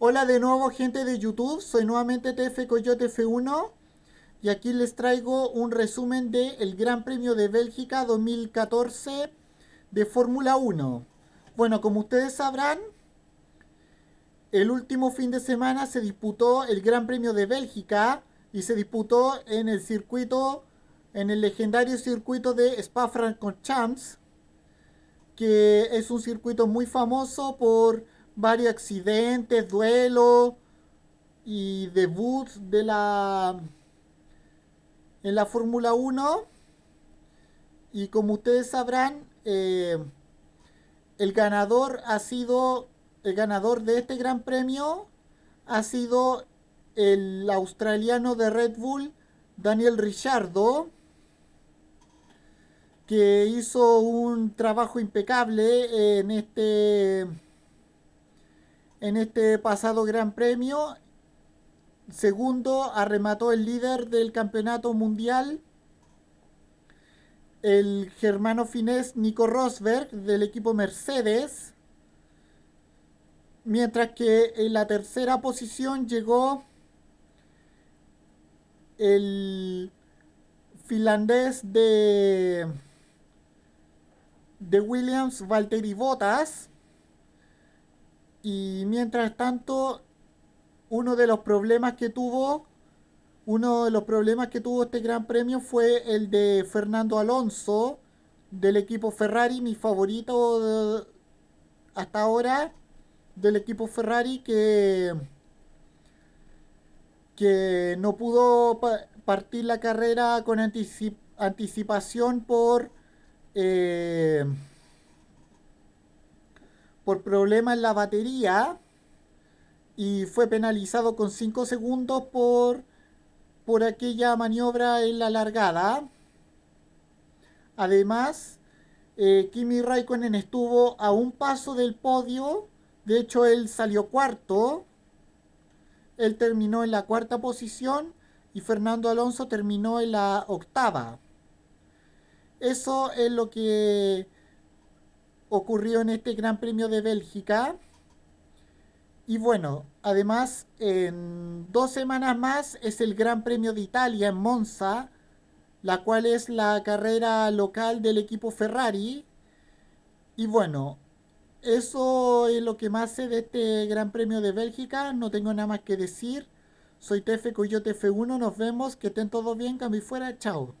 Hola de nuevo gente de YouTube, soy nuevamente TF Coyote F1 y aquí les traigo un resumen del el Gran Premio de Bélgica 2014 de Fórmula 1. Bueno, como ustedes sabrán, el último fin de semana se disputó el Gran Premio de Bélgica y se disputó en el circuito, en el legendario circuito de Spa-Francorchamps, que es un circuito muy famoso por varios accidentes, duelos y debuts de la en la Fórmula 1 y como ustedes sabrán eh, el ganador ha sido el ganador de este gran premio ha sido el australiano de Red Bull Daniel Ricciardo que hizo un trabajo impecable en este en este pasado Gran Premio. Segundo, arremató el líder del campeonato mundial, el germano finés Nico Rosberg del equipo Mercedes. Mientras que en la tercera posición llegó el finlandés de, de Williams, Valtteri Bottas y mientras tanto, uno de los problemas que tuvo, uno de los problemas que tuvo este gran premio fue el de Fernando Alonso del equipo Ferrari, mi favorito hasta ahora del equipo Ferrari que que no pudo partir la carrera con anticipación por por problemas en la batería y fue penalizado con 5 segundos por, por aquella maniobra en la largada. Además, eh, Kimi Raikkonen estuvo a un paso del podio, de hecho él salió cuarto, él terminó en la cuarta posición y Fernando Alonso terminó en la octava. Eso es lo que ocurrió en este Gran Premio de Bélgica. Y bueno, además en dos semanas más es el Gran Premio de Italia en Monza, la cual es la carrera local del equipo Ferrari. Y bueno, eso es lo que más sé de este Gran Premio de Bélgica. No tengo nada más que decir. Soy TF Coyote F1. Nos vemos. Que estén todos bien. Cambio fuera. Chao.